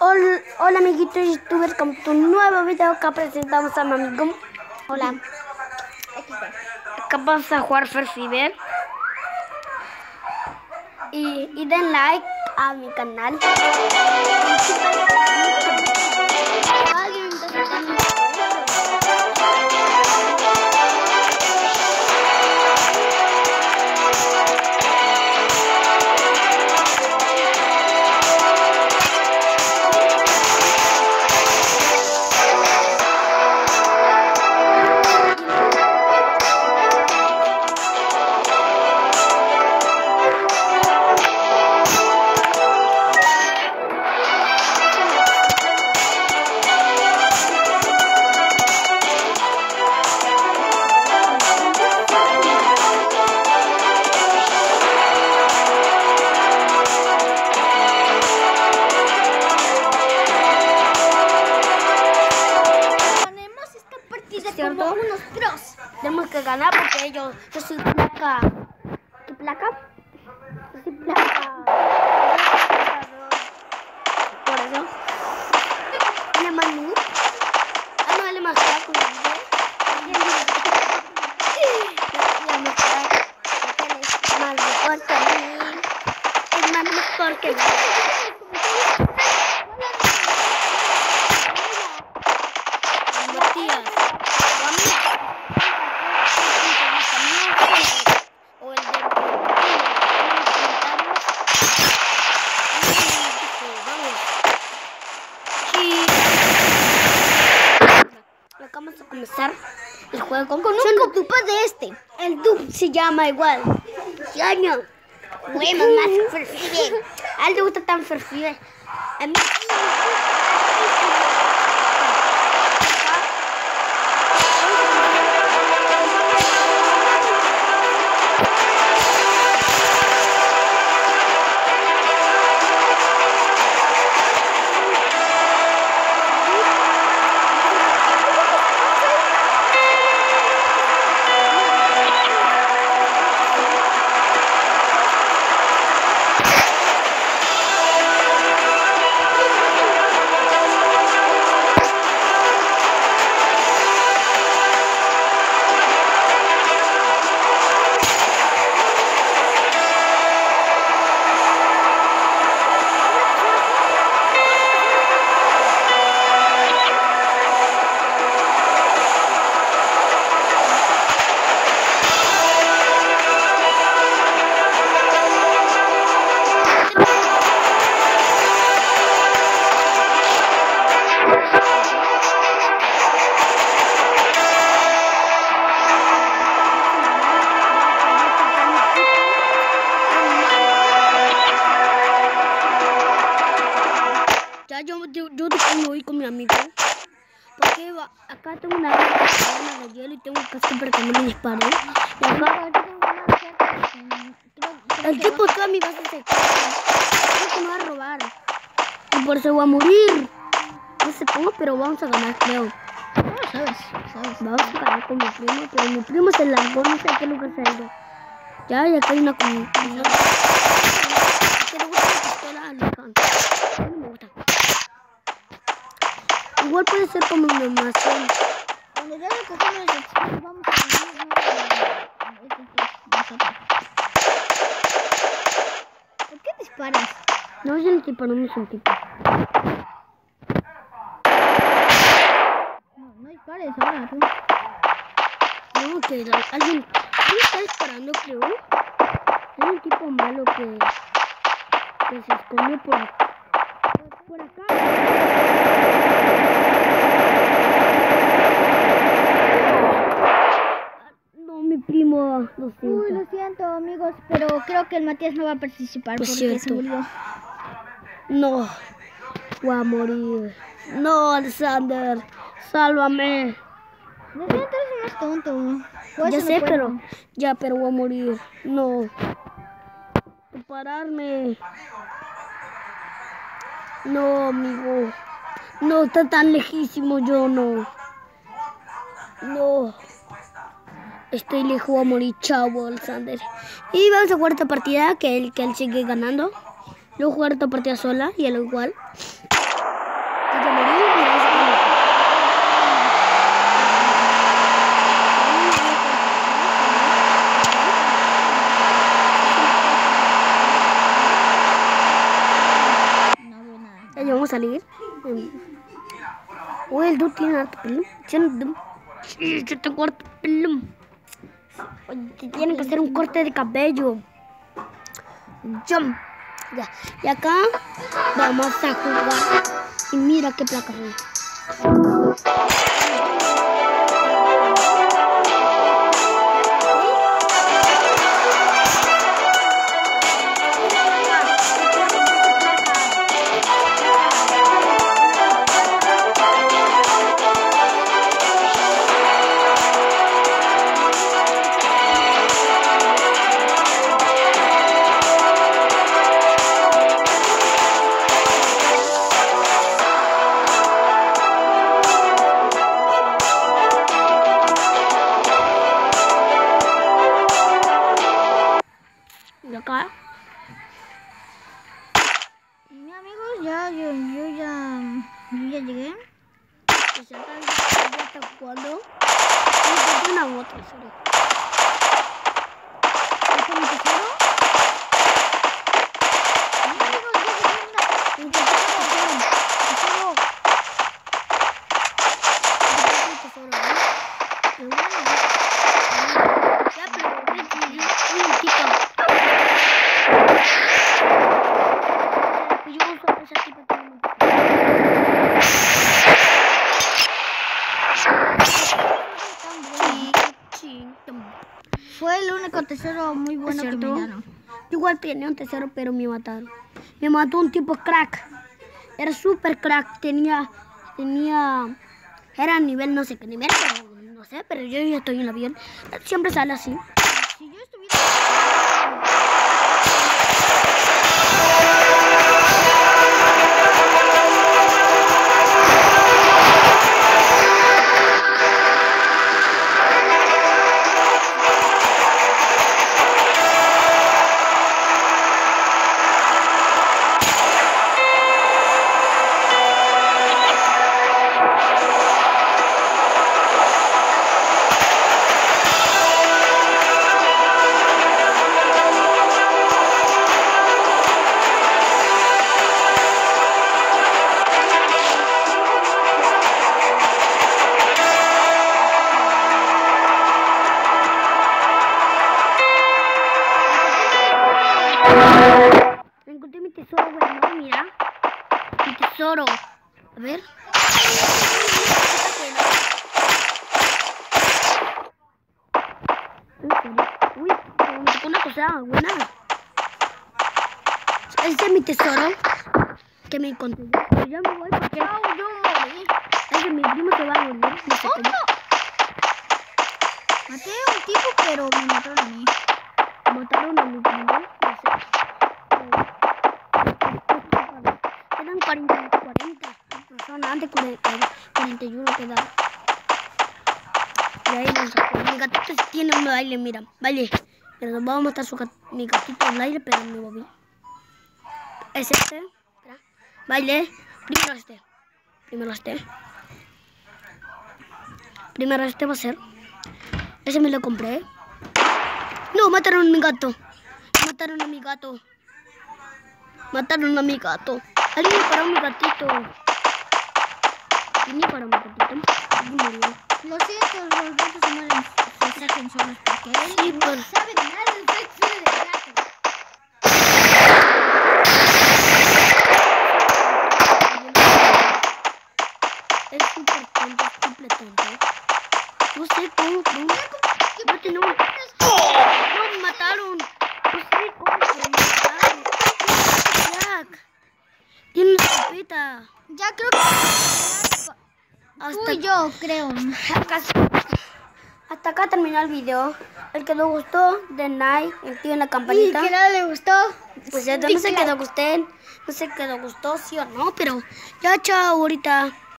Hola, hola amiguitos youtubers con tu nuevo video que presentamos a mi amigo. Hola. Acá vamos a jugar First y den like a mi canal. Ganar porque yo, yo soy placa. ¿Qué placa? Yo soy placa. Por eso. ¿Le mandé? Ah, no, le más crack. Le más crack. Porque él es más mejor que mí. Es más mejor que mí. Matías. O a mí. O el de Vamos. Sí. Vamos comenzar el juego con Conozco tu padre de este. El dub se llama igual. Yaño. Bueno, más perfil. A él le gusta tan perfil. A mí casco para que no me disparen. El tipo está en mi base secreta. Creo que me va a robar. Y por eso voy a morir. No sé cómo, pero vamos a ganar, creo. sabes, sabes. Vamos a ganar con mi primo, pero mi primo se largó, no sé a qué lugar se ha ido. Ya, y acá hay una comunidad. Que gusta la pistola a Alejandro. A mí no me gusta. Igual puede ser como una animación. Cuando ya recogemos el expreso, vamos a poner nosotros. ¿Por qué disparas? No es el tipo, no es un tipo. No, no dispares ahora, tú. No, que la- alguien, alguien está disparando, creo. Hay un tipo malo que, que se esconde por, por acá. No, mi Uy, lo siento, amigos, pero creo que el Matías no va a participar Lo porque se siento. murió. No, voy a morir. No, Alexander, sálvame. Siento, eres más tonto. Ya sé, pero ya, pero voy a morir. No. Pararme. No, amigo. No, está tan lejísimo yo, no. No. Estoy lejos, voy a morir. Chao, Alexander. Y vamos a jugar esta partida, que él, que él sigue ganando. Luego jugar esta partida sola y él igual. Ya vamos a salir. Uy, el dude tiene harto Sí, yo tengo harto pelo. Tienen que hacer un corte de cabello. Jump. Y acá vamos a jugar. Y mira qué placa encontré una moto, sorry. ¿Este es mi tesoro? Mi amigos, ya llegué, mira. Encontré un tesoro. Tesoro. Encontré un tesoro, ¿eh? Qué bueno. Ya, pero ve, sí, sí, un momentito. Pues yo uso esa tipo de moto. Sí, sí, tum. Fue el único tesoro muy bueno que me cierto? dieron. Yo igual tenía un tesoro, pero me mataron. Me mató un tipo crack. Era súper crack. Tenía, tenía, era nivel, no sé qué nivel, pero no sé, pero yo ya estoy en el avión. Siempre sale así. Encontré mi tesoro, bueno, mira. Mi tesoro. A ver. Uy, me tocó una cosa buena. Este es mi tesoro que me encontré. Pero ya me voy porque Chao, yo morí. es que mi primo se va a. No sé cómo. Maté a un tipo, pero me mataron a mí. Mataron a mi primo. No sé. Eran 40, 40 personas. Antes 40, 41 quedaron. Y ahí nos. Mi gatito tiene un baile, mira. Baile. Pero nos vamos a matar su mi gatito al aire, pero me moví. Es este. Baile. Primero este. Primero este. Primero este va a ser. Ese me lo compré. No, mataron a mi gato. Mataron a mi gato. Mataron a mi gato. Alguien paró a mi gatito. ¿Quién paró a mi gatito? Alguien. Lo siento, los gatos se mueren, se sacan solos porque él Sí, no pero- sabe de nada del sexo del gato. Es súper tonto, es súper tonto. No sé cómo, cómo. No tenemos. ¡No, me mataron! No sé cómo, pero me mataron. Jack. Escopeta. Ya creo que... Tú y yo, creo. hasta acá terminó el video. El que le gustó, den like, activen la Y campanita. que no le gustó. Pues ya no sé qué le gustó, no sé qué le gustó, sí o no, pero ya chao ahorita.